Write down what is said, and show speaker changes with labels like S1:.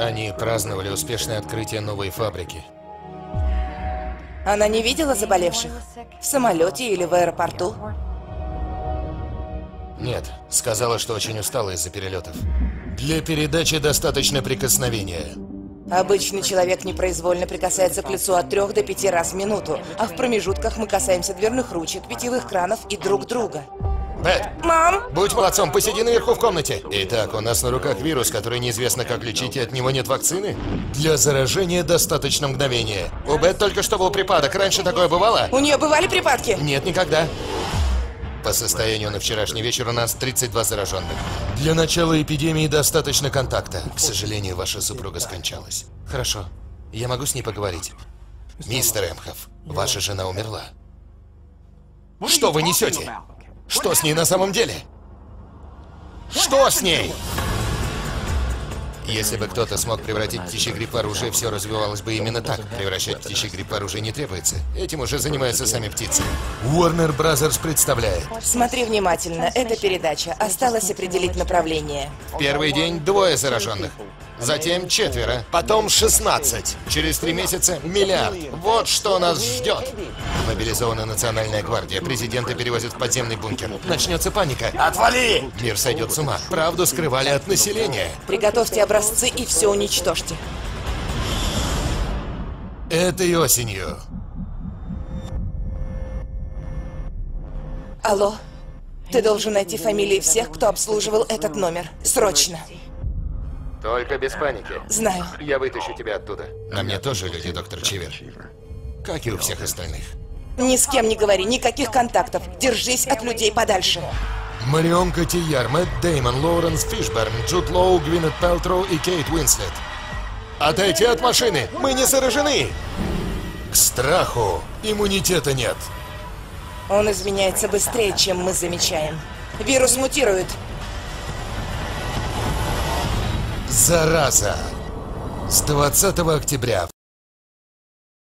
S1: Они праздновали успешное открытие новой фабрики.
S2: Она не видела заболевших? В самолете или в аэропорту?
S1: Нет, сказала, что очень устала из-за перелетов. Для передачи достаточно прикосновения.
S2: Обычный человек непроизвольно прикасается к лицу от трех до пяти раз в минуту, а в промежутках мы касаемся дверных ручек, питьевых кранов и друг друга.
S1: Бет,
S2: Мам!
S1: будь молодцом, посиди наверху в комнате. Итак, у нас на руках вирус, который неизвестно как лечить, и от него нет вакцины? Для заражения достаточно мгновения. У Бет только что был припадок. Раньше такое бывало?
S2: У нее бывали припадки?
S1: Нет, никогда. По состоянию на вчерашний вечер у нас 32 зараженных. Для начала эпидемии достаточно контакта. К сожалению, ваша супруга скончалась. Хорошо. Я могу с ней поговорить. Мистер Эмхов, ваша жена умерла. Что вы несете? Что с ней на самом деле? Что с ней? Если бы кто-то смог превратить птичий грипп в оружие, все развивалось бы именно так. Превращать птичий грипп в оружие не требуется. Этим уже занимаются сами птицы. Warner Brothers представляет.
S2: Смотри внимательно, это передача. Осталось определить направление.
S1: В первый день двое зараженных. Затем четверо. Потом 16. Через три месяца миллиард. Вот что нас ждет. Мобилизована национальная гвардия. Президента перевозят в подземный бункер. Начнется паника.
S3: Отвали!
S1: Мир сойдет с ума. Правду скрывали от населения.
S2: Приготовьте образцы и все уничтожьте.
S1: Этой осенью.
S2: Алло? Ты должен найти фамилии всех, кто обслуживал этот номер. Срочно.
S1: Только без паники.
S2: Знаю.
S1: Я вытащу тебя оттуда. На мне тоже люди, доктор Чивер. Как и у всех остальных.
S2: Ни с кем не говори, никаких контактов. Держись от людей подальше.
S1: Марион Котияр, Мэтт Деймон, Лоуренс Фишберн, Джуд Лоу, Гвинет Пелтроу и Кейт Уинслет. Отойти от машины! Мы не заражены! К страху иммунитета нет.
S2: Он изменяется быстрее, чем мы замечаем. Вирус мутирует.
S1: Зараза! С 20 октября